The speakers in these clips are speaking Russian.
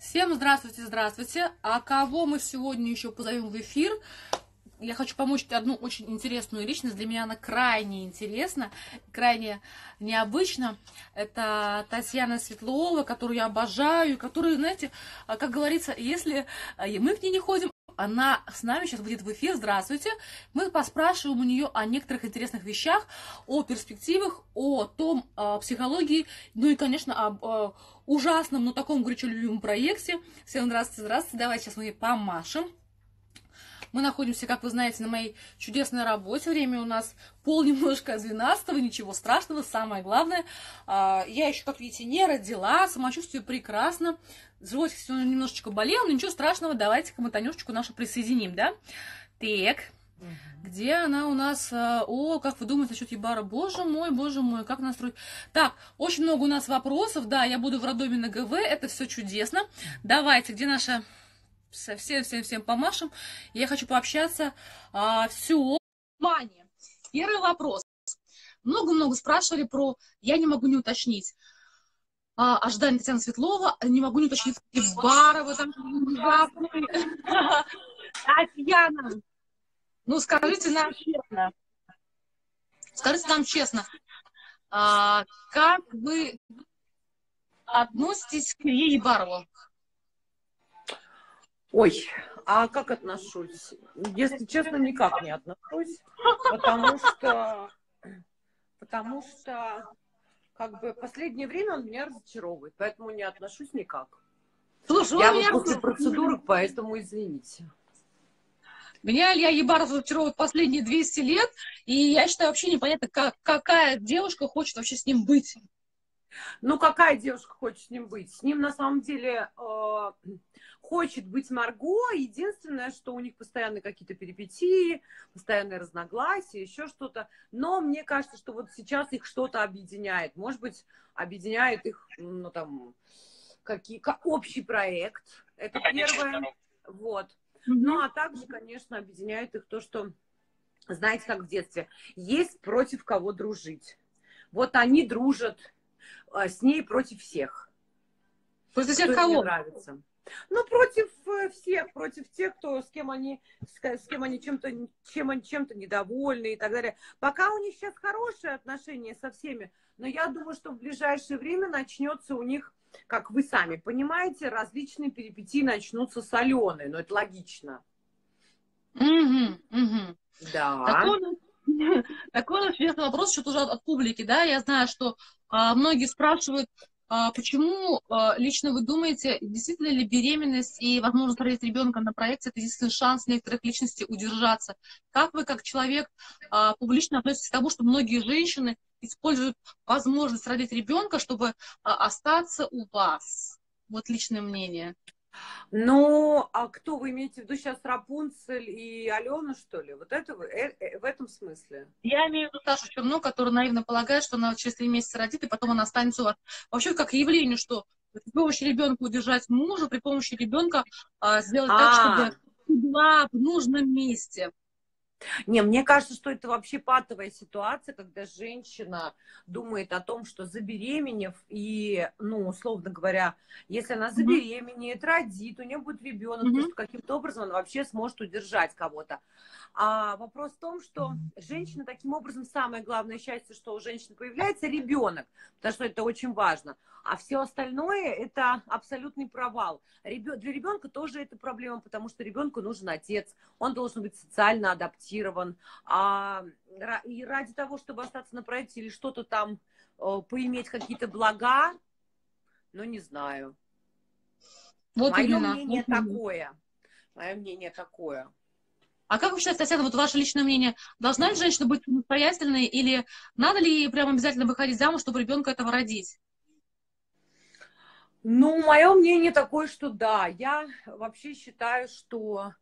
Всем здравствуйте, здравствуйте. А кого мы сегодня еще позовем в эфир? Я хочу помочь одну очень интересную личность. Для меня она крайне интересна, крайне необычна. Это Татьяна Светлова, которую я обожаю, которую, знаете, как говорится, если мы к ней не ходим, она с нами сейчас будет в эфир. Здравствуйте. Мы поспрашиваем у нее о некоторых интересных вещах, о перспективах, о том, о психологии, ну и, конечно, об о ужасном, но таком горячо любимом проекте. Всем здравствуйте, здравствуйте. Давайте сейчас мы ей помашем. Мы находимся, как вы знаете, на моей чудесной работе. Время у нас пол немножко 12 ничего страшного. Самое главное, а, я еще, как видите, не родила, самочувствие прекрасно. Животик сегодня немножечко болел, но ничего страшного. Давайте-ка мы Танюшечку нашу присоединим, да? Так, где она у нас? А, о, как вы думаете насчет Ебара? Боже мой, боже мой, как настроить? Так, очень много у нас вопросов. Да, я буду в роддоме на ГВ, это все чудесно. Давайте, где наша всем-всем-всем помашем. Я хочу пообщаться. А, все. Внимание. Первый вопрос. Много-много спрашивали про «я не могу не уточнить». А, ожидание Татьяны Светлова, не могу не уточнить Барова, там Татьяна, ну скажите нам честно, скажите нам честно, а, как вы относитесь к Илье Ебарову? Ой, а как отношусь? Если честно, никак не отношусь, потому что, потому что, как бы, последнее время он меня разочаровывает, поэтому не отношусь никак. Слушай, я вот после процедуры, поэтому извините. Меня Илья Ебар разочаровывает последние 200 лет, и я считаю вообще непонятно, как, какая девушка хочет вообще с ним быть. Ну, какая девушка хочет с ним быть? С ним, на самом деле, э, хочет быть Марго. Единственное, что у них постоянно какие-то перипетии, постоянные разногласия, еще что-то. Но мне кажется, что вот сейчас их что-то объединяет. Может быть, объединяет их, ну, там, какие, как общий проект. Это первое. Вот. Ну, а также, конечно, объединяет их то, что, знаете, как в детстве, есть против кого дружить. Вот они дружат а, с ней против всех. Против всех кого? нравится. Ну, против э, всех, против тех, кто, с кем они, с кем они чем-то чем они чем-то недовольны и так далее. Пока у них сейчас хорошие отношения со всеми, но я думаю, что в ближайшее время начнется у них, как вы сами понимаете, различные перипетии начнутся с Аленой, но это логично. Угу, угу. Да. Такой, такой интересный вопрос еще тоже от, от публики, да, я знаю, что а, многие спрашивают, почему а, лично вы думаете, действительно ли беременность и возможность родить ребенка на проекте это единственный шанс некоторых личностей удержаться? Как вы, как человек, а, публично относитесь к тому, что многие женщины используют возможность родить ребенка, чтобы остаться у вас? Вот личное мнение. Ну, а кто вы имеете в виду сейчас, Рапунцель и Алена, что ли? Вот это э, э, в этом смысле? Я имею в виду Сашу Черно, которая наивно полагает, что она через три месяца родит, и потом она останется у вас. Вообще, как явление, что при помощи ребенка удержать мужа, при помощи ребенка а, сделать а -а -а. так, чтобы была в нужном месте. Не, мне кажется, что это вообще патовая ситуация, когда женщина думает о том, что забеременев и, ну, условно говоря, если она забеременеет, родит, у нее будет ребенок, mm-hmm. то что каким-то образом она вообще сможет удержать кого-то. А вопрос в том, что женщина таким образом, самое главное счастье, что у женщины появляется ребенок, потому что это очень важно. А все остальное это абсолютный провал. Для ребенка тоже это проблема, потому что ребенку нужен отец, он должен быть социально адаптирован. А, и ради того, чтобы остаться на проекте или что-то там э, поиметь какие-то блага, ну не знаю. Вот Мое именно. мнение вот такое. Мое мнение такое. А как вы считаете, Татьяна, вот ваше личное мнение, должна ли женщина быть самостоятельной или надо ли ей прям обязательно выходить замуж, чтобы ребенка этого родить? Ну, мое мнение такое, что да. Я вообще считаю, что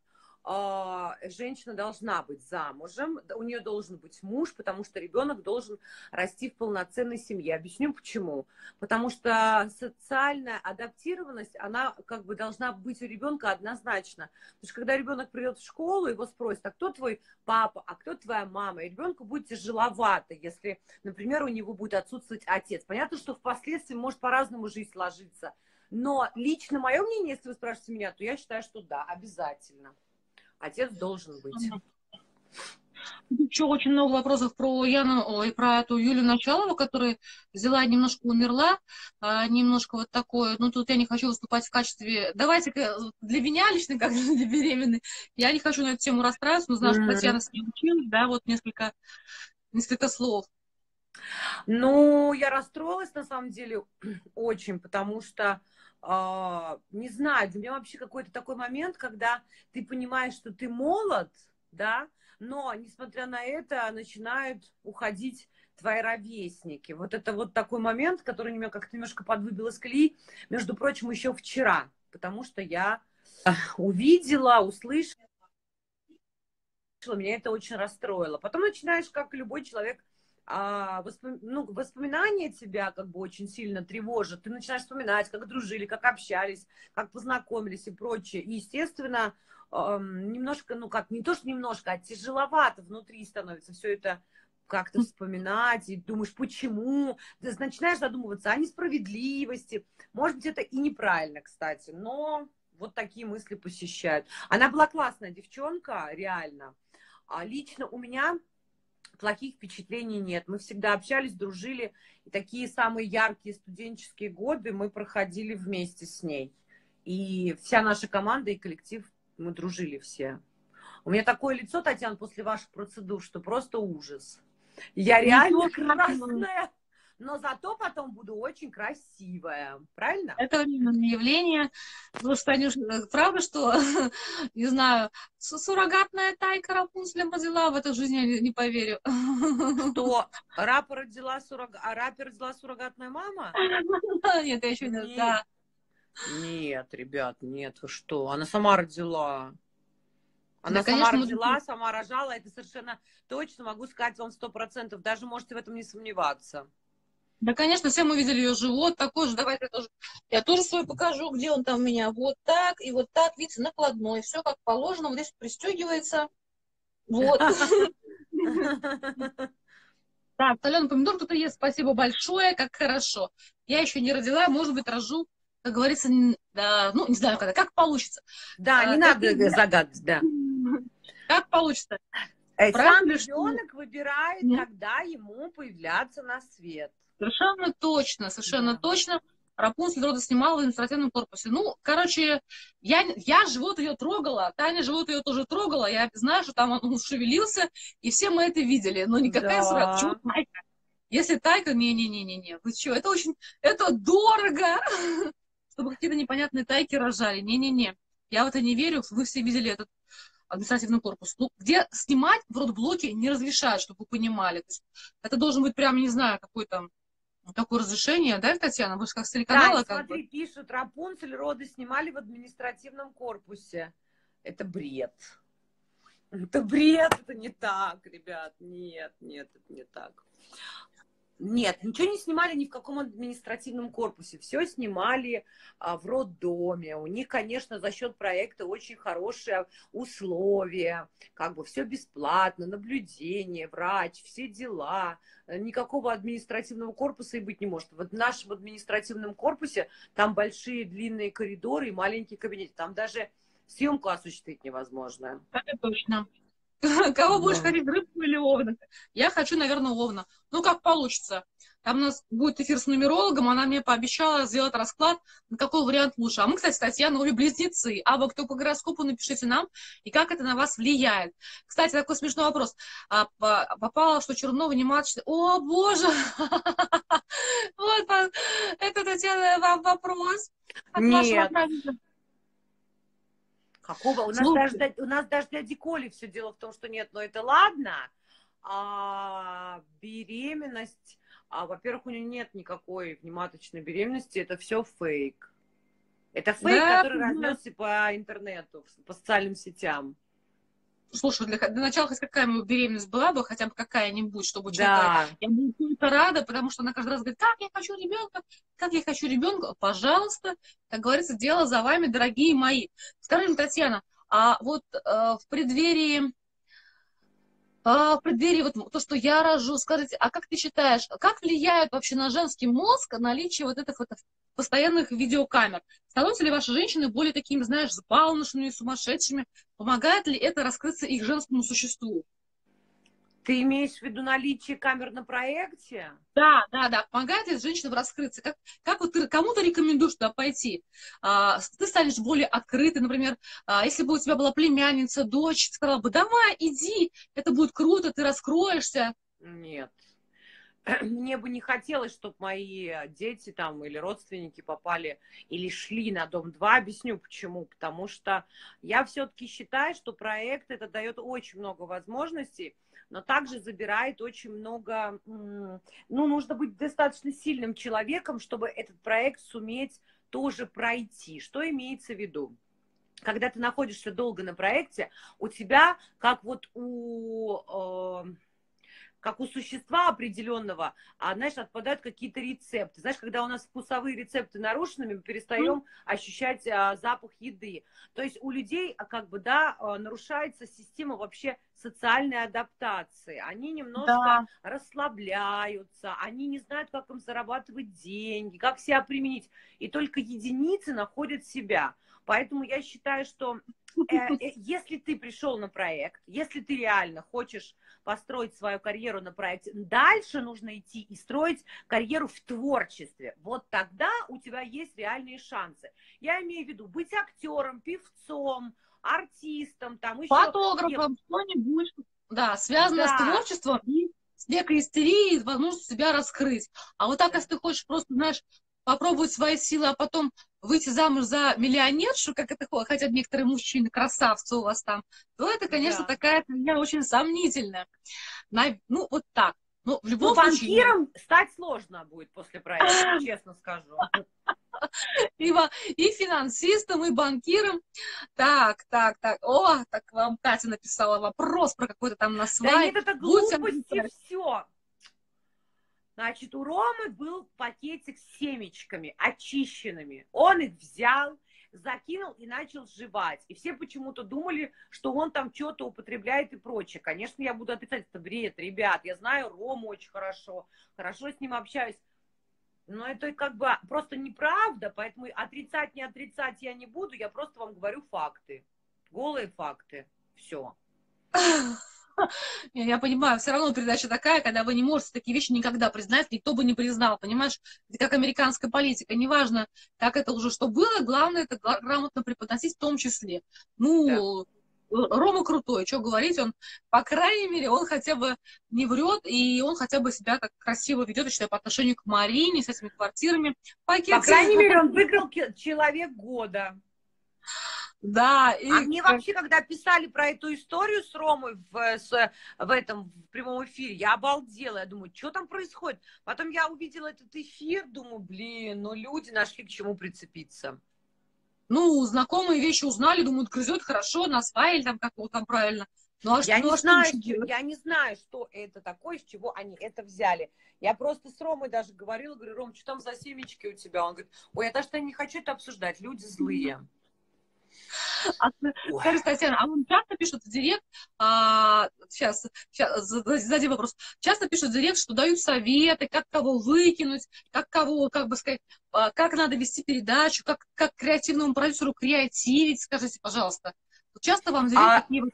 женщина должна быть замужем, у нее должен быть муж, потому что ребенок должен расти в полноценной семье. Объясню почему. Потому что социальная адаптированность, она как бы должна быть у ребенка однозначно. Потому что когда ребенок придет в школу, его спросят, а кто твой папа, а кто твоя мама? И ребенку будет тяжеловато, если, например, у него будет отсутствовать отец. Понятно, что впоследствии может по-разному жизнь сложиться Но лично мое мнение, если вы спрашиваете меня, то я считаю, что да, обязательно. Отец должен быть. Еще очень много вопросов про Яну, ой, про эту Юлю Началову, которая взяла немножко умерла, а, немножко вот такое. Ну, тут я не хочу выступать в качестве... Давайте для меня лично, как для беременной, я не хочу на эту тему расстраиваться, но знаю, что Татьяна с ней училась, да, вот несколько, несколько слов. Ну, я расстроилась, на самом деле, очень, потому что не знаю, для меня вообще какой-то такой момент, когда ты понимаешь, что ты молод, да, но, несмотря на это, начинают уходить твои ровесники. Вот это вот такой момент, который меня как-то немножко подвыбил из колеи, между прочим, еще вчера, потому что я увидела, услышала, меня это очень расстроило. Потом начинаешь, как любой человек, а, воспом... ну, воспоминания тебя как бы очень сильно тревожат. Ты начинаешь вспоминать, как дружили, как общались, как познакомились и прочее. И, естественно, немножко, ну как, не то, что немножко, а тяжеловато внутри становится все это как-то вспоминать, и думаешь, почему, ты начинаешь задумываться о несправедливости. Может быть, это и неправильно, кстати, но вот такие мысли посещают. Она была классная девчонка, реально. А лично у меня плохих впечатлений нет. Мы всегда общались, дружили, и такие самые яркие студенческие годы мы проходили вместе с ней. И вся наша команда и коллектив мы дружили все. У меня такое лицо, Татьяна, после ваших процедур, что просто ужас. Я реально красная, но зато потом буду очень красивая. Правильно? Это явление. Что, Танюш, э, правда, что, не знаю, суррогатная тайка Рапунцелем родила, в этой жизни я не поверю. Что? Рапа родила суррог... а рапер родила суррогатная мама? Нет, я еще не... Да. Нет, ребят, нет, вы что? Она сама родила. Она да, сама конечно, родила, мы... сама рожала. Это совершенно точно могу сказать вам сто процентов. Даже можете в этом не сомневаться. Да, конечно, все мы видели ее живот такой же. Давайте я тоже, я тоже свой покажу, где он там у меня. Вот так и вот так, видите, накладной. Все как положено. Вот здесь пристегивается. Вот. Так, соленый помидор кто-то ест. Спасибо большое, как хорошо. Я еще не родила, может быть, рожу как говорится, да, ну, не знаю, когда, как получится. Да, не а, надо как, загадывать, да. Как получится. Э, сам ребенок выбирает, когда ему появляться на свет. Совершенно точно, совершенно да. точно. Рапунцель рода снимала в административном корпусе. Ну, короче, я, я живот ее трогала, Таня живот ее тоже трогала. Я знаю, что там он шевелился, и все мы это видели. Но никакая да. сразу. Тайка? Если тайка, не-не-не-не-не. Вы что, это очень, это дорого чтобы какие-то непонятные тайки рожали. Не-не-не. Я в это не верю. Вы все видели этот административный корпус. Ну, где снимать в родблоке не разрешают, чтобы вы понимали. То есть это должен быть прям, не знаю, какой-то такое разрешение, да, Татьяна? Вы же как с телеканала. Да, как смотри, бы... пишут, Рапунцель роды снимали в административном корпусе. Это бред. Это бред, это не так, ребят. Нет, нет, это не так. Нет, ничего не снимали ни в каком административном корпусе. Все снимали а, в роддоме. У них, конечно, за счет проекта очень хорошие условия. Как бы все бесплатно, наблюдение, врач, все дела. Никакого административного корпуса и быть не может. Вот в нашем административном корпусе там большие длинные коридоры и маленькие кабинеты. Там даже съемку осуществить невозможно. Это точно. Кого будешь хотеть, рыбку или овна? Я хочу, наверное, овна. Ну, как получится. Там у нас будет эфир с нумерологом, она мне пообещала сделать расклад, на какой вариант лучше. А мы, кстати, Татьяна, обе близнецы. А вы кто по гороскопу, напишите нам, и как это на вас влияет. Кстати, такой смешной вопрос. А, попало, что Чернова не маточный. О, боже! Вот, это, Татьяна, вам вопрос. Нет. Какого? У нас, даже, у нас даже дяди Коли все дело в том, что нет, но это ладно. А беременность, а, во-первых, у нее нет никакой внематочной беременности, это все фейк. Это фейк, да, который да. разнесся по интернету, по социальным сетям. Слушай, для, для начала хоть какая-нибудь беременность была бы, хотя бы какая-нибудь, чтобы да. Я буду только рада, потому что она каждый раз говорит, как я хочу ребенка, как я хочу ребенка. Пожалуйста, как говорится, дело за вами, дорогие мои. Скажи Татьяна, а вот э, в преддверии в преддверии вот то, что я рожу, скажите, а как ты считаешь, как влияет вообще на женский мозг наличие вот этих вот постоянных видеокамер? Становятся ли ваши женщины более такими, знаешь, запалнышными, сумасшедшими? Помогает ли это раскрыться их женскому существу? Ты имеешь в виду наличие камер на проекте? Да, да, да. Помогает женщинам раскрыться? Как, как вот ты кому-то рекомендуешь туда пойти? А, ты станешь более открытой, например, а, если бы у тебя была племянница, дочь, сказала бы, давай, иди, это будет круто, ты раскроешься. Нет. Мне бы не хотелось, чтобы мои дети там или родственники попали или шли на Дом-2. Объясню почему. Потому что я все-таки считаю, что проект это дает очень много возможностей но также забирает очень много, ну, нужно быть достаточно сильным человеком, чтобы этот проект суметь тоже пройти. Что имеется в виду? Когда ты находишься долго на проекте, у тебя, как вот у... Э, как у существа определенного, а, знаешь, отпадают какие-то рецепты. Знаешь, когда у нас вкусовые рецепты нарушены, мы перестаем mm. ощущать а, запах еды. То есть у людей, а, как бы, да, а, нарушается система вообще социальной адаптации. Они немножко да. расслабляются, они не знают, как им зарабатывать деньги, как себя применить. И только единицы находят себя. Поэтому я считаю, что э, э, если ты пришел на проект, если ты реально хочешь построить свою карьеру на проекте, дальше нужно идти и строить карьеру в творчестве. Вот тогда у тебя есть реальные шансы. Я имею в виду быть актером, певцом, артистом, там еще... Фотографом, что-нибудь, да, связано да. с творчеством и с некой истерией, возможность себя раскрыть. А вот так, если ты хочешь просто, знаешь, попробовать свои силы, а потом выйти замуж за миллионершу, как это хотят некоторые мужчины, красавцы у вас там, то это, конечно, да. такая меня очень сомнительная. Ну, вот так. Ну, в любом ну, случае... банкиром стать сложно будет после проекта, честно скажу. И, и финансистом, и банкиром. Так, так, так. О, так вам Катя написала вопрос про какой-то там на Да нет, это глупости, все. Значит, у Ромы был пакетик с семечками, очищенными. Он их взял, закинул и начал сживать. И все почему-то думали, что он там что-то употребляет и прочее. Конечно, я буду отрицать, это бред, ребят. Я знаю Рому очень хорошо, хорошо с ним общаюсь. Но это как бы просто неправда, поэтому отрицать, не отрицать я не буду, я просто вам говорю факты. Голые факты. Все. Я понимаю, все равно передача такая, когда вы не можете такие вещи никогда признать, никто бы не признал, понимаешь? Это как американская политика, неважно, как это уже что было, главное это грамотно преподносить в том числе. Ну, да. Рома крутой, что говорить, он, по крайней мере, он хотя бы не врет, и он хотя бы себя так красиво ведет, я считаю, по отношению к Марине, с этими квартирами. Пакет по крайней мере, он выиграл человек года. Да. И... А мне вообще, когда писали про эту историю с Ромой в, с, в этом в прямом эфире, я обалдела. Я думаю, что там происходит? Потом я увидела этот эфир, думаю, блин, ну люди нашли к чему прицепиться. Ну, знакомые вещи узнали, думают, грызет хорошо, насваили там, как его там правильно. Ну, а я, что, не знаю, что, я не знаю, что это такое, с чего они это взяли. Я просто с Ромой даже говорила, говорю, Ром, что там за семечки у тебя? Он говорит, ой, я даже не хочу это обсуждать, люди злые. А, скажи, Татьяна, а он часто пишут в директ, а, сейчас, сейчас зададим вопрос, часто пишут в директ, что дают советы, как кого выкинуть, как кого, как бы сказать, а, как надо вести передачу, как, как креативному продюсеру креативить, скажите, пожалуйста. Часто вам а... такие вот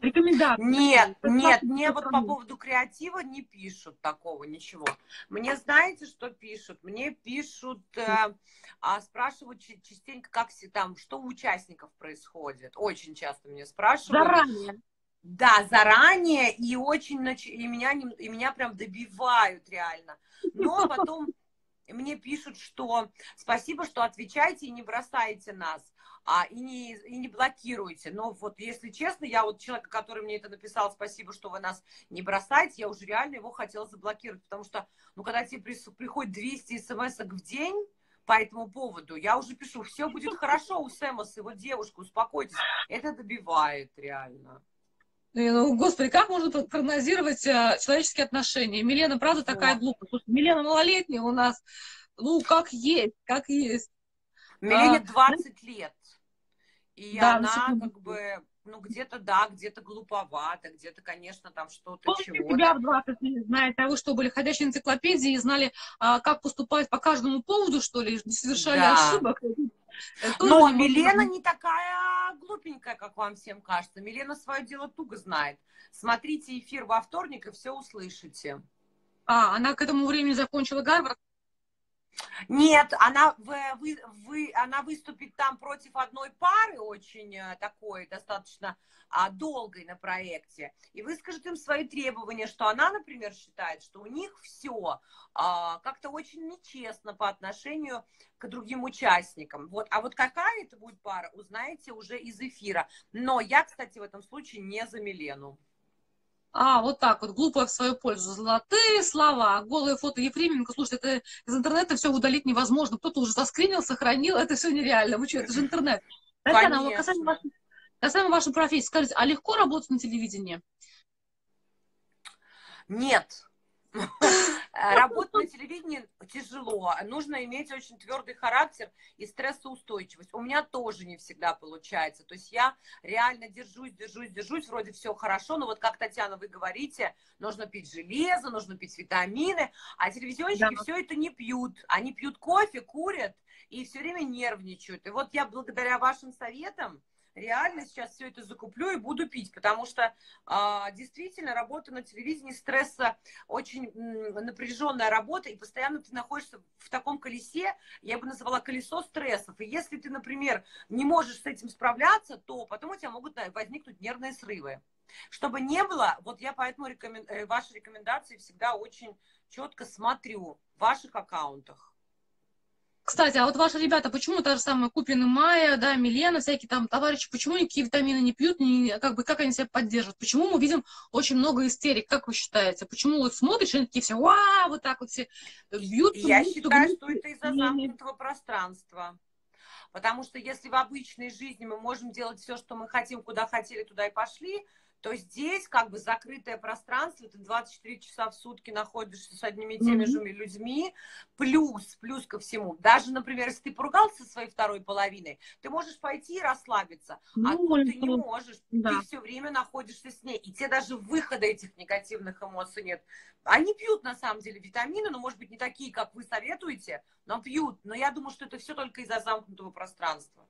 рекомендации? Нет, нет, мне вот по поводу креатива не пишут такого ничего. Мне знаете, что пишут? Мне пишут, э, а, спрашивают частенько, как там, что у участников происходит. Очень часто мне спрашивают. Заранее. Да, заранее, и очень, и меня, и меня прям добивают реально. Но потом мне пишут, что спасибо, что отвечаете и не бросаете нас а, и, не, и не блокируйте. Но вот, если честно, я вот человека, который мне это написал, спасибо, что вы нас не бросаете, я уже реально его хотела заблокировать, потому что, ну, когда тебе при, приходит 200 смс в день, по этому поводу. Я уже пишу, все будет хорошо у Сэма с его девушкой, успокойтесь. Это добивает реально. Ну, господи, как можно прогнозировать а, человеческие отношения? Милена, правда, такая глупая. Милена малолетняя у нас. Ну, как есть, как есть. Милене а, 20 лет. И да, она как бы ну, где-то да, где-то глуповато, где-то, конечно, там что-то чего-то. тебя в 20 лет знает, а вы что, были ходящей энциклопедией и знали, а, как поступать по каждому поводу, что ли, не совершали да. ошибок? Но Милена не такая глупенькая, как вам всем кажется. Милена свое дело туго знает. Смотрите эфир во вторник и все услышите. А, она к этому времени закончила Гарвард? Нет, она, вы, вы, она выступит там против одной пары, очень э, такой, достаточно а, долгой на проекте, и выскажет им свои требования, что она, например, считает, что у них все а, как-то очень нечестно по отношению к другим участникам. Вот. А вот какая это будет пара, узнаете уже из эфира. Но я, кстати, в этом случае не за Милену. А, вот так вот, глупо в свою пользу. Золотые слова, голые фото Ефременко. Слушайте, это из интернета все удалить невозможно. Кто-то уже заскринил, сохранил, это все нереально. Вы что, это же интернет. Татьяна, касаемо вашей, касаемо вашей профессии, скажите, а легко работать на телевидении? Нет, Работать на телевидении тяжело. Нужно иметь очень твердый характер и стрессоустойчивость. У меня тоже не всегда получается. То есть я реально держусь, держусь, держусь. Вроде все хорошо, но вот как, Татьяна, вы говорите, нужно пить железо, нужно пить витамины. А телевизионщики да. все это не пьют. Они пьют кофе, курят и все время нервничают. И вот я благодаря вашим советам реально сейчас все это закуплю и буду пить, потому что а, действительно работа на телевидении, стресса, очень напряженная работа, и постоянно ты находишься в таком колесе, я бы назвала колесо стрессов. И если ты, например, не можешь с этим справляться, то потом у тебя могут возникнуть нервные срывы. Чтобы не было, вот я поэтому рекомен... Э, ваши рекомендации всегда очень четко смотрю в ваших аккаунтах. Кстати, а вот ваши ребята, почему та же самая Купина Майя, да, Милена, всякие там товарищи, почему никакие витамины не пьют, не, как бы, как они себя поддерживают? Почему мы видим очень много истерик, как вы считаете? Почему вот смотришь, и они такие все, вау, вот так вот все бьют? Я бьют, считаю, бьют, что это из-за замкнутого пространства. Потому что если в обычной жизни мы можем делать все, что мы хотим, куда хотели, туда и пошли, то здесь как бы закрытое пространство, ты 24 часа в сутки находишься с одними и теми mm-hmm. же людьми, плюс, плюс ко всему. Даже, например, если ты поругался со своей второй половиной, ты можешь пойти и расслабиться, mm-hmm. а тут ты не можешь, да. ты все время находишься с ней, и тебе даже выхода этих негативных эмоций нет. Они пьют, на самом деле, витамины, но, может быть, не такие, как вы советуете, но пьют. Но я думаю, что это все только из-за замкнутого пространства.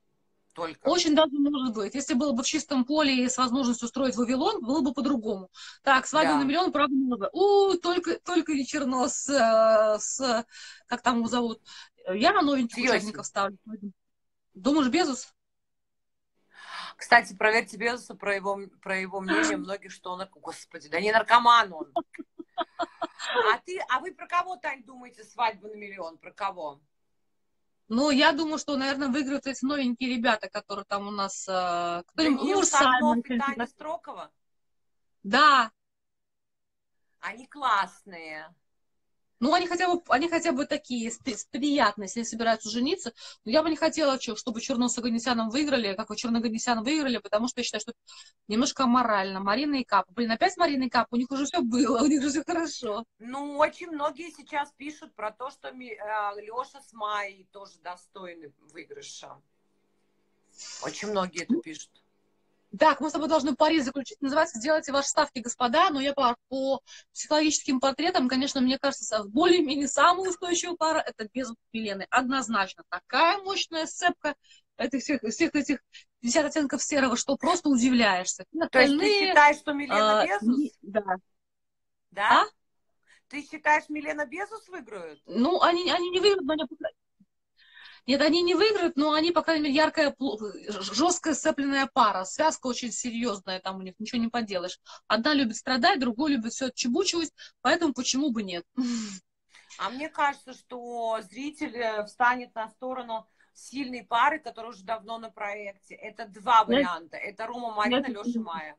Только. Очень даже может быть. Если было бы в чистом поле и с возможностью устроить Вавилон, было бы по-другому. Так, свадьба да. на миллион, правда, много. У, только, только вечерно с, с, как там его зовут? Я на новеньких Серьезно? участников ставлю. Думаешь, Безус? Кстати, проверьте Безуса про его, про его мнение многих, что он... Господи, да не наркоман он. А, ты, а вы про кого, Тань, думаете, свадьба на миллион? Про кого? Ну, я думаю, что, наверное, выиграют эти новенькие ребята, которые там у нас... Э, Даниил Саймон и Таня Строкова? Да. Они классные. Ну, они хотя бы, они хотя бы такие приятные, если собираются жениться. Но я бы не хотела, чтобы Черно с Аганесяном выиграли, как вы Черноганесян выиграли, потому что я считаю, что немножко аморально. Марина и Кап. Блин, опять Марина и Кап, у них уже все было, у них уже все хорошо. Ну, очень многие сейчас пишут про то, что э, Леша с Майей тоже достойны выигрыша. Очень многие это пишут. Так, мы с тобой должны пари заключить. Называется «Сделайте ваши ставки, господа». Но я по, по психологическим портретам, конечно, мне кажется, более-менее самая устойчивая пара – это без Елены. Однозначно. Такая мощная сцепка этих всех, всех этих 50 оттенков серого, что просто удивляешься. То есть ты считаешь, что Милена а, Безус? Да. Да? А? Ты считаешь, Милена Безус выиграют? Ну, они, они не выиграют, но они нет, они не выиграют, но они, по крайней мере, яркая, жесткая сцепленная пара. Связка очень серьезная, там у них ничего не поделаешь. Одна любит страдать, другой любит все отчебучивать, поэтому почему бы нет? А мне кажется, что зритель э, встанет на сторону сильной пары, которая уже давно на проекте. Это два варианта. Это Рома Марина, Леша Майя.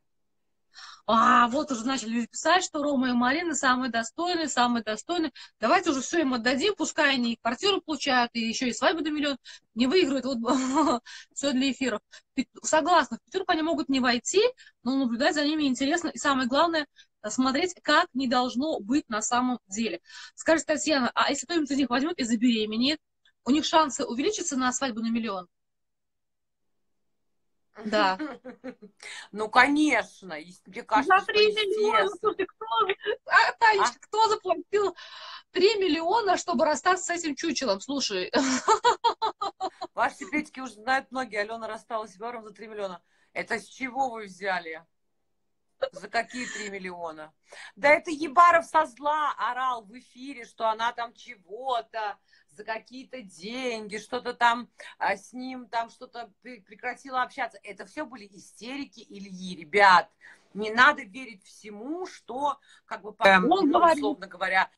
А, вот уже начали писать, что Рома и Марина самые достойные, самые достойные. Давайте уже все им отдадим, пускай они и квартиру получают, и еще и свадьбу до миллион. Не выиграют, вот все для эфиров. Согласна, в пятерку они могут не войти, но наблюдать за ними интересно. И самое главное, смотреть, как не должно быть на самом деле. Скажет Татьяна, а если кто-нибудь из них возьмет и забеременеет, у них шансы увеличатся на свадьбу на миллион? Да. Ну, конечно, мне кажется, За 3 миллиона, слушай, кто, а, Танечка, а? кто заплатил 3 миллиона, чтобы расстаться с этим чучелом? Слушай. Ваши секретики уже знают многие. Алена рассталась с Ебаром за 3 миллиона. Это с чего вы взяли? За какие 3 миллиона? Да это Ебаров со зла орал в эфире, что она там чего-то, за какие-то деньги, что-то там а, с ним, там что-то прекратила общаться. Это все были истерики Ильи, ребят. Не надо верить всему, что, как бы, по, ну, условно говоря,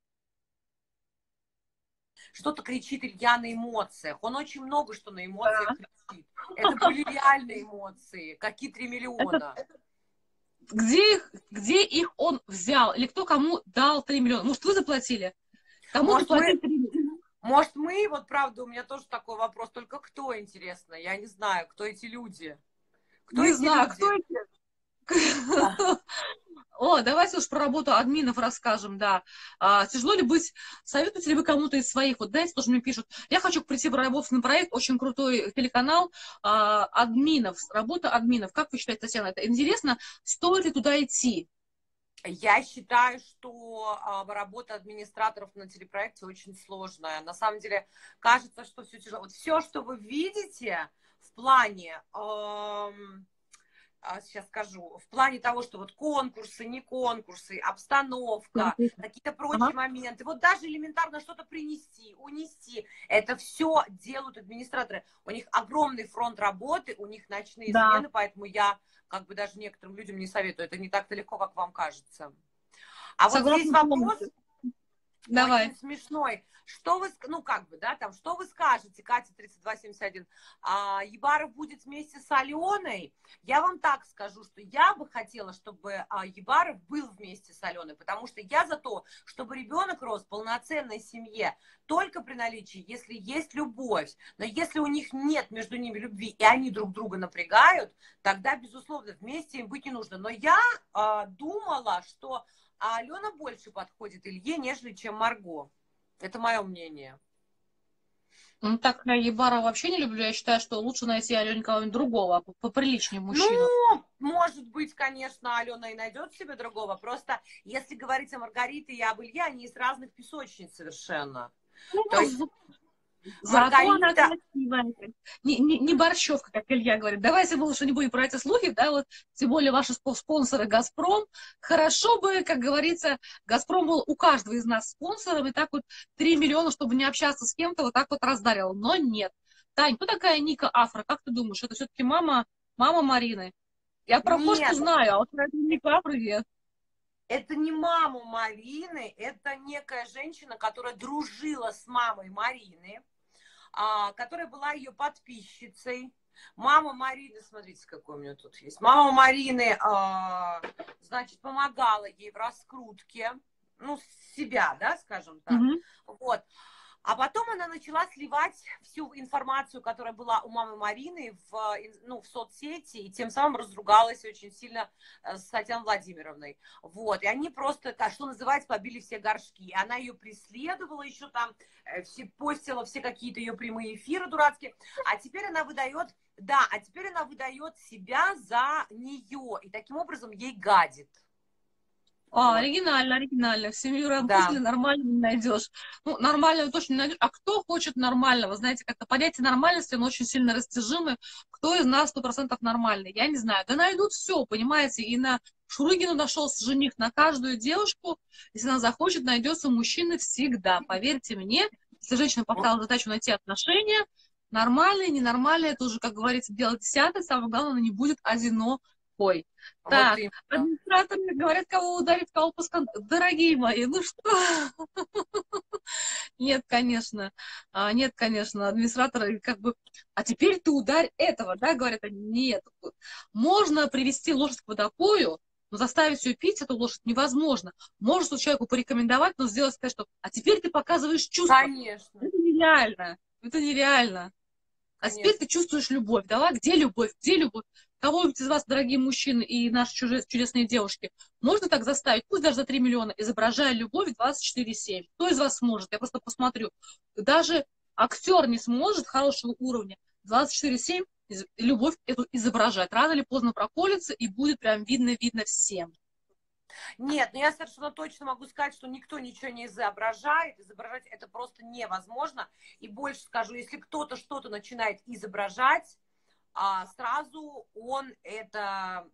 что-то кричит Илья на эмоциях. Он очень много что на эмоциях да. кричит. Это были реальные эмоции. Какие 3 миллиона? Где их, где их он взял? Или кто кому дал 3 миллиона? Может, вы заплатили? Кому Может, заплатили 3 миллиона? Может, мы, вот правда, у меня тоже такой вопрос, только кто, интересно? Я не знаю, кто эти люди. Кто не эти знаю, люди? кто эти? О, давайте уж про работу админов расскажем, да. А, тяжело ли быть, советуете ли вы кому-то из своих, вот знаете, тоже мне пишут, я хочу прийти поработать на проект, очень крутой телеканал а, админов, работа админов. Как вы считаете, Татьяна, это интересно? Стоит ли туда идти? Я считаю, что а, работа администраторов на телепроекте очень сложная. На самом деле, кажется, что все тяжело. Вот все, что вы видите в плане... Эм сейчас скажу, в плане того, что вот конкурсы, не конкурсы, обстановка, какие-то прочие ага. моменты, вот даже элементарно что-то принести, унести, это все делают администраторы. У них огромный фронт работы, у них ночные да. смены, поэтому я как бы даже некоторым людям не советую, это не так-то легко, как вам кажется. А Согласна вот здесь вопрос Давай. очень смешной. Что вы, ну как бы, да, там, что вы скажете, Катя 3271, а, Ебаров будет вместе с Аленой? Я вам так скажу, что я бы хотела, чтобы а, Ебаров был вместе с Аленой, потому что я за то, чтобы ребенок рос в полноценной семье, только при наличии, если есть любовь. Но если у них нет между ними любви, и они друг друга напрягают, тогда, безусловно, вместе им быть не нужно. Но я а, думала, что Алена больше подходит Илье, нежели чем Марго. Это мое мнение. Ну, так я Ебара вообще не люблю. Я считаю, что лучше найти Алене кого-нибудь другого, поприличнее мужчину. Ну, может быть, конечно, Алена и найдет себе другого. Просто, если говорить о Маргарите и об Илье, они из разных песочниц совершенно. Ну, То есть, Зато она красивая. Не, не, не борщевка, как Илья говорит. Давайте мы лучше не будем про эти слухи, да, вот, тем более ваши спонсоры «Газпром». Хорошо бы, как говорится, «Газпром» был у каждого из нас спонсором, и так вот 3 миллиона, чтобы не общаться с кем-то, вот так вот раздарил. Но нет. Тань, кто такая Ника Афра? Как ты думаешь, это все-таки мама, мама Марины? Я про кошку знаю, а вот про Ника Афры нет это не маму Марины, это некая женщина, которая дружила с мамой Марины. А, которая была ее подписчицей. Мама Марины, смотрите, какой у меня тут есть. Мама Марины, а, значит, помогала ей в раскрутке, ну, себя, да, скажем так. Mm-hmm. Вот. А потом она начала сливать всю информацию, которая была у мамы Марины в, ну, в соцсети, и тем самым разругалась очень сильно э, с Татьяной Владимировной. Вот, и они просто, что называется, побили все горшки. Она ее преследовала еще там, э, все, постила все какие-то ее прямые эфиры дурацкие, а теперь она выдает, да, а теперь она выдает себя за нее, и таким образом ей гадит. А, оригинально, оригинально. В семью Рапунцеля да. нормально не найдешь. Ну, нормального точно не найдешь. А кто хочет нормального? Знаете, как-то понятие нормальности, оно очень сильно растяжимое. Кто из нас сто процентов нормальный? Я не знаю. Да найдут все, понимаете? И на Шурыгину нашелся жених на каждую девушку. Если она захочет, найдется мужчина всегда. Поверьте мне, если женщина поставила задачу найти отношения, нормальные, ненормальные, это уже, как говорится, дело десятое. Самое главное, она не будет Ой, так, вот администраторы говорят, кого ударить, кого пускать. Дорогие мои, ну что? Нет, конечно. А, нет, конечно, администраторы как бы... А теперь ты ударь этого, да, говорят они. Нет. Можно привести лошадь к водопою, но заставить ее пить эту лошадь невозможно. Можно человеку порекомендовать, но сделать сказать, что а теперь ты показываешь чувства. Конечно. Это нереально. Это нереально. А Конечно. теперь ты чувствуешь любовь. Давай, где любовь? Где любовь? Кого-нибудь из вас, дорогие мужчины и наши чудесные девушки, можно так заставить, пусть даже за 3 миллиона, изображая любовь 24-7? Кто из вас сможет? Я просто посмотрю. Даже актер не сможет хорошего уровня 24-7 любовь эту изображать. Рано или поздно проколется и будет прям видно-видно всем. Нет, но я совершенно точно могу сказать, что никто ничего не изображает. Изображать это просто невозможно. И больше скажу, если кто-то что-то начинает изображать, сразу он это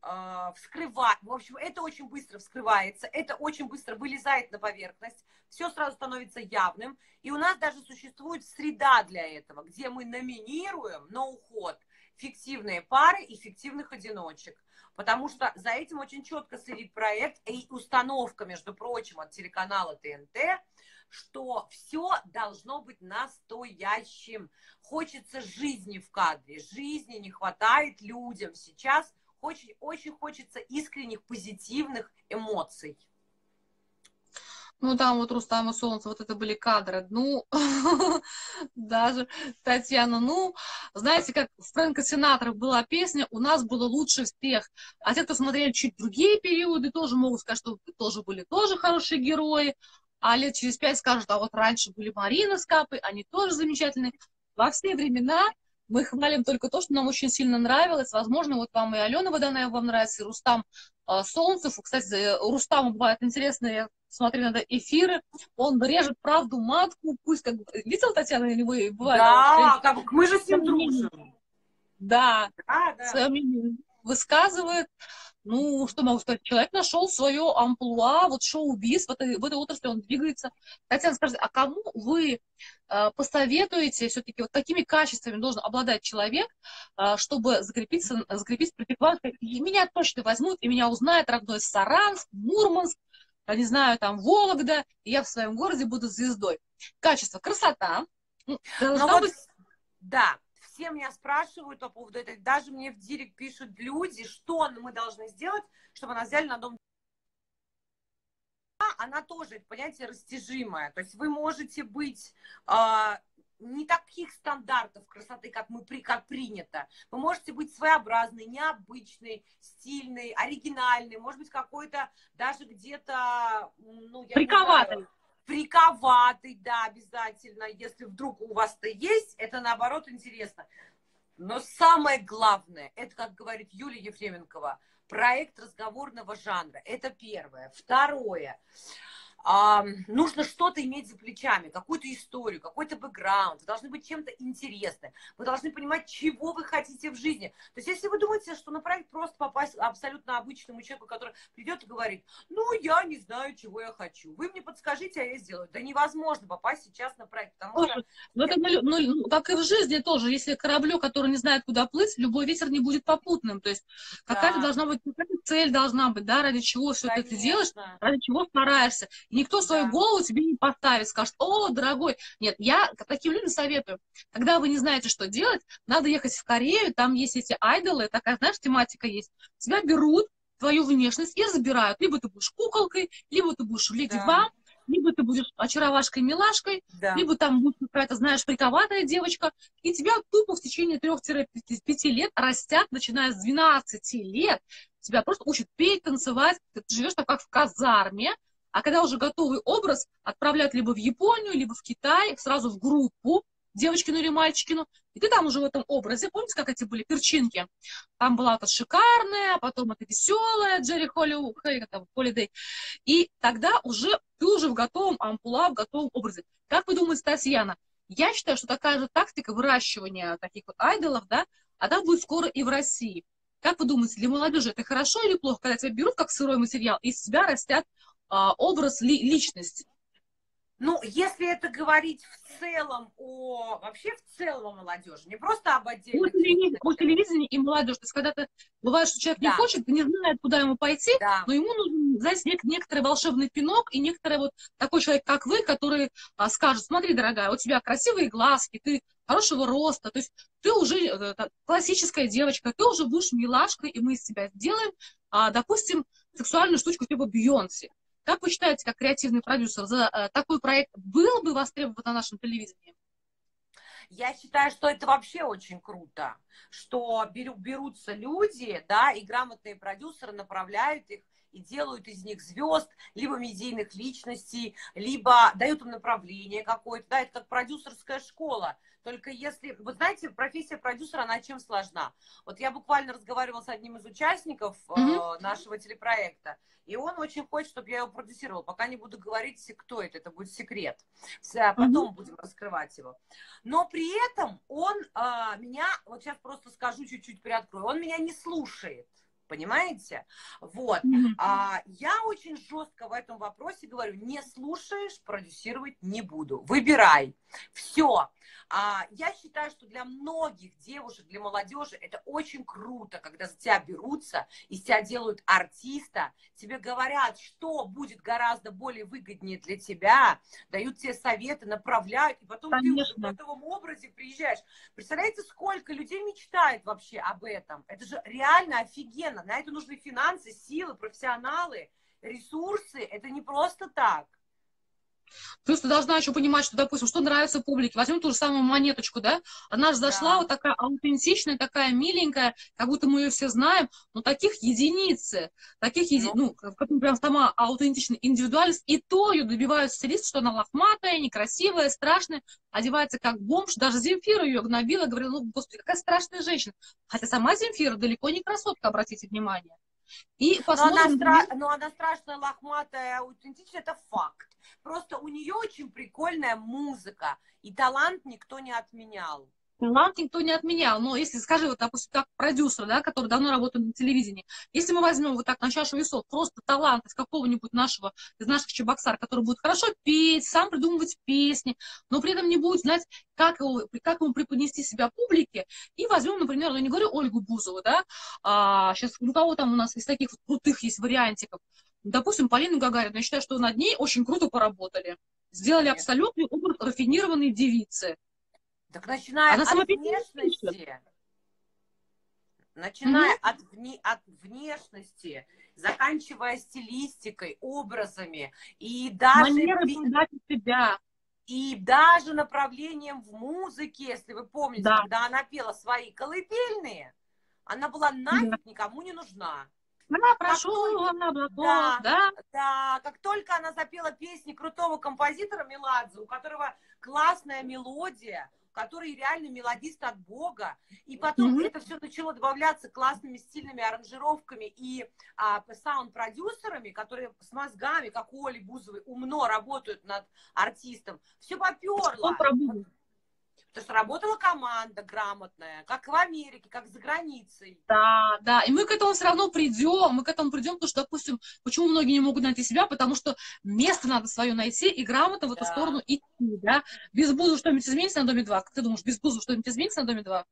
а, вскрывает. В общем, это очень быстро вскрывается, это очень быстро вылезает на поверхность, все сразу становится явным. И у нас даже существует среда для этого, где мы номинируем на уход фиктивные пары и фиктивных одиночек потому что за этим очень четко следит проект и установка, между прочим, от телеканала ТНТ, что все должно быть настоящим. Хочется жизни в кадре, жизни не хватает людям сейчас, очень, очень хочется искренних позитивных эмоций. Ну, там вот Рустам и Солнце, вот это были кадры. Ну, даже Татьяна, ну, знаете, как в Фрэнка Синатора была песня «У нас было лучше всех». А те, кто смотрели чуть другие периоды, тоже могут сказать, что тоже были тоже хорошие герои. А лет через пять скажут, а вот раньше были Марина с Капой, они тоже замечательные. Во все времена мы хвалим только то, что нам очень сильно нравилось. Возможно, вот вам и Алена Водонаева вам нравится, и Рустам э, Солнцев. Кстати, у Рустама бывают интересные смотрю иногда эфиры, он режет правду матку, пусть как... Видел, Татьяна, или вы бывает? Да, как, мы же с ним дружим. Да, да, да. высказывает. Ну, что могу сказать, человек нашел свое амплуа, вот шоу-биз, в этой, в этой отрасли он двигается. Татьяна, скажите, а кому вы э, посоветуете все-таки, вот какими качествами должен обладать человек, э, чтобы закрепиться, закрепиться в И меня точно возьмут, и меня узнает родной Саранск, Мурманск, я не знаю, там, Вологда, и я в своем городе буду звездой. Качество, красота. Ну, вот, быть... Да, все меня спрашивают по поводу этого. Даже мне в директ пишут люди, что мы должны сделать, чтобы нас взяли на дом она тоже, понятие растяжимое. То есть вы можете быть а, не таких стандартов красоты, как, мы, как принято. Вы можете быть своеобразный, необычный, стильный, оригинальный, может быть, какой-то даже где-то... Ну, Приковатый. Приковатый, да, обязательно. Если вдруг у вас-то есть, это наоборот интересно. Но самое главное, это, как говорит Юлия Ефременкова, проект разговорного жанра. Это первое. Второе а, нужно что-то иметь за плечами, какую-то историю, какой-то бэкграунд, вы должны быть чем-то интересны, вы должны понимать, чего вы хотите в жизни. То есть, если вы думаете, что на проект просто попасть абсолютно обычному человеку, который придет и говорит, ну, я не знаю, чего я хочу, вы мне подскажите, а я сделаю. Да невозможно попасть сейчас на проект, потому что... Ну, это, ну, ну, как и в жизни тоже, если кораблю, который не знает, куда плыть, любой ветер не будет попутным, то есть какая-то да. должна быть, какая-то цель должна быть, да, ради чего все это ты делаешь, ради чего стараешься. Никто свою голову тебе не поставит, скажет, о, дорогой. Нет, я таким людям советую. Когда вы не знаете, что делать, надо ехать в Корею, там есть эти айдолы, такая, знаешь, тематика есть. Тебя берут, твою внешность и забирают. Либо ты будешь куколкой, либо ты будешь леди да. вам, либо ты будешь очаровашкой-милашкой, да. либо там будет какая-то, знаешь, приковатая девочка, и тебя тупо в течение 3-5 лет растят, начиная с 12 лет, тебя просто учат петь, танцевать, ты живешь так, как в казарме, а когда уже готовый образ отправляют либо в Японию, либо в Китай, сразу в группу, девочкину или мальчикину, и ты там уже в этом образе, помните, как эти были перчинки? Там была вот шикарная, а потом это веселая Джерри Холли, Холидей. И тогда уже ты уже в готовом ампула, в готовом образе. Как вы думаете, Татьяна? Я считаю, что такая же тактика выращивания таких вот айдолов, да, она будет скоро и в России. Как вы думаете, для молодежи это хорошо или плохо, когда тебя берут как сырой материал и из себя растят образ ли, личности. Ну, если это говорить в целом о, вообще в целом о молодежи, не просто об отдельных... О телевидении, о телевидении и молодежи. То есть, когда ты, бывает, что человек да. не хочет, не знает, куда ему пойти, да. но ему нужен, знаете, нек- некоторый волшебный пинок и некоторый вот такой человек, как вы, который а, скажет, смотри, дорогая, у тебя красивые глазки, ты хорошего роста, то есть ты уже э, классическая девочка, ты уже будешь милашкой, и мы из тебя сделаем, а, допустим, сексуальную штучку типа Бейонсе. Как вы считаете, как креативный продюсер, за э, такой проект был бы востребован на нашем телевидении? Я считаю, что это вообще очень круто, что беру, берутся люди, да, и грамотные продюсеры направляют их и делают из них звезд, либо медийных личностей, либо дают им направление какое-то, да, это как продюсерская школа. Только если, вы знаете, профессия продюсера, она чем сложна? Вот я буквально разговаривала с одним из участников mm-hmm. э, нашего телепроекта, и он очень хочет, чтобы я его продюсировала. Пока не буду говорить, кто это, это будет секрет. А потом mm-hmm. будем раскрывать его. Но при этом он а, меня, вот сейчас просто скажу чуть-чуть приоткрою, он меня не слушает понимаете? Вот. А, я очень жестко в этом вопросе говорю, не слушаешь, продюсировать не буду. Выбирай. Все. А, я считаю, что для многих девушек, для молодежи это очень круто, когда за тебя берутся, и тебя делают артиста, тебе говорят, что будет гораздо более выгоднее для тебя, дают тебе советы, направляют, и потом Конечно. ты в готовом образе приезжаешь. Представляете, сколько людей мечтает вообще об этом? Это же реально офигенно. На это нужны финансы, силы, профессионалы, ресурсы. Это не просто так. Плюс ты должна еще понимать, что, допустим, что нравится публике. Возьмем ту же самую монеточку, да? Она же зашла да. вот такая аутентичная, такая миленькая, как будто мы ее все знаем, но таких единицы, таких еди... ну, ну как прям сама аутентичная индивидуальность, и то ее добивают стилисты, что она лохматая, некрасивая, страшная, одевается как бомж. Даже Земфира ее гнобила, говорила, ну, господи, какая страшная женщина. Хотя сама Земфира далеко не красотка, обратите внимание. И посмотрим... но, она стра... но она страшная, лохматая, аутентичная, это факт. Просто у нее очень прикольная музыка, и талант никто не отменял. Талант никто не отменял, но если, скажи, вот, допустим, как продюсер, да, который давно работает на телевидении, если мы возьмем вот так на чашу весов просто талант из какого-нибудь нашего, из наших чебоксар, который будет хорошо петь, сам придумывать песни, но при этом не будет знать, как, его, как ему преподнести себя публике, и возьмем, например, я не говорю Ольгу Бузову, да, а, сейчас у кого там у нас из таких вот крутых есть вариантиков, Допустим, Полина Гагарина, я считаю, что над ней очень круто поработали. Сделали Нет. абсолютный образ рафинированной девицы. Так начиная Она от внешности, начиная mm-hmm. от, вне, от внешности, заканчивая стилистикой, образами и даже... себя. И даже направлением в музыке, если вы помните, да. когда она пела свои колыбельные, она была нафиг да. никому не нужна. Она прошла на облаков, да, да? Да, как только она запела песни крутого композитора Меладзе, у которого классная мелодия, который реально мелодист от Бога. И потом mm-hmm. это все начало добавляться классными стильными аранжировками и а, саунд-продюсерами, которые с мозгами, как у Оли Бузовой, умно работают над артистом. Все поперло. То есть работала команда грамотная, как в Америке, как за границей. Да, да, и мы к этому все равно придем, мы к этому придем, потому что, допустим, почему многие не могут найти себя, потому что место надо свое найти и грамотно в эту да. сторону идти, да. Без Бузова что-нибудь изменится на Доме 2? Как ты думаешь, без Бузова что-нибудь изменится на Доме 2?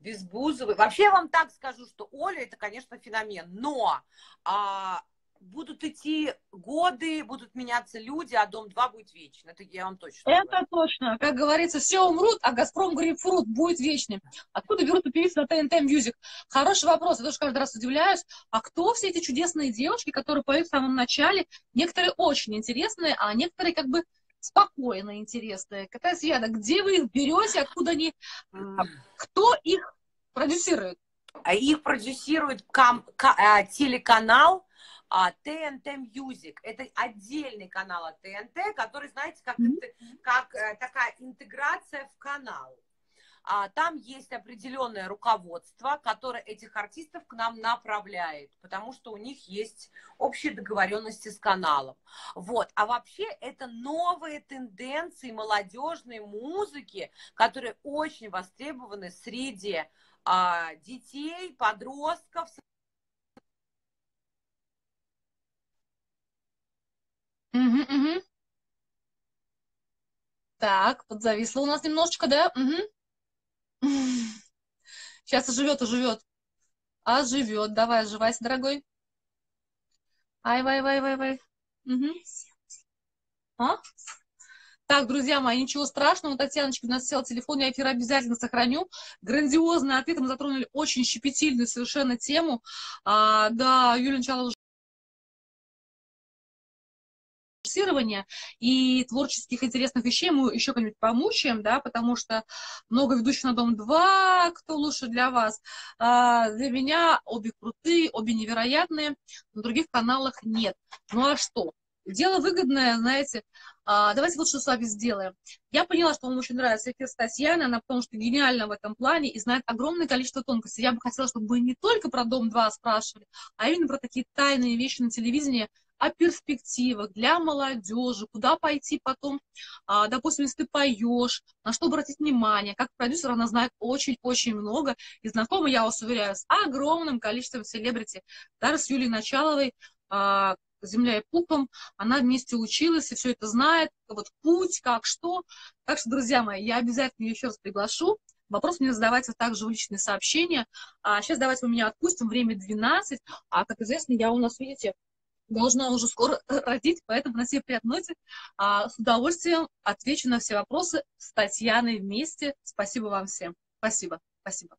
Без Бузовой. Вообще я вам так скажу, что Оля это, конечно, феномен, но а, будут идти годы, будут меняться люди, а Дом-2 будет вечно. Это я вам точно Это говорю. точно. Как говорится, все умрут, а Газпром Грейпфрут будет вечным. Откуда берут певицы на ТНТ Music? Хороший вопрос. Я тоже каждый раз удивляюсь. А кто все эти чудесные девушки, которые поют в самом начале? Некоторые очень интересные, а некоторые как бы спокойно интересные. Какая свята, где вы их берете, откуда они, кто их продюсирует? А их продюсирует кам- к- а, телеканал а, ТНТ Music. Это отдельный канал от ТНТ, который, знаете, как, mm-hmm. как э, такая интеграция в канал. А, там есть определенное руководство, которое этих артистов к нам направляет, потому что у них есть общие договоренности с каналом. Вот. А вообще это новые тенденции молодежной музыки, которые очень востребованы среди а, детей, подростков, Угу, угу. Так, подзависло у нас немножечко, да? Угу. Сейчас оживет, оживет. Оживет. Давай, оживайся, дорогой. Ай, вай, вай, вай, вай. Угу. А? Так, друзья мои, ничего страшного. Татьяночка у нас сел телефон, я эфир обязательно сохраню. Грандиозный ответ. Мы затронули очень щепетильную совершенно тему. А, да, Юлия Началова ресурсирования и творческих интересных вещей мы еще как-нибудь помучаем, да, потому что много ведущих на Дом-2, кто лучше для вас. А, для меня обе крутые, обе невероятные, на других каналах нет. Ну а что? Дело выгодное, знаете, а, давайте вот что с вами сделаем. Я поняла, что вам очень нравится эфир с Татьяной, она потому что гениальна в этом плане и знает огромное количество тонкостей. Я бы хотела, чтобы вы не только про Дом-2 спрашивали, а именно про такие тайные вещи на телевидении, о перспективах для молодежи, куда пойти потом, а, допустим, если ты поешь, на что обратить внимание. Как продюсер она знает очень-очень много, и знакома, я вас уверяю, с огромным количеством селебрити, даже с Юлией Началовой, а, земля и пупом, она вместе училась и все это знает, вот путь, как, что. Так что, друзья мои, я обязательно ее еще раз приглашу. Вопрос мне задавайте также в личные сообщения. А сейчас давайте мы меня отпустим, время 12, а, как известно, я у нас, видите, должна уже скоро родить, поэтому на себе приятной а, с удовольствием отвечу на все вопросы с Татьяной вместе. Спасибо вам всем. Спасибо. Спасибо.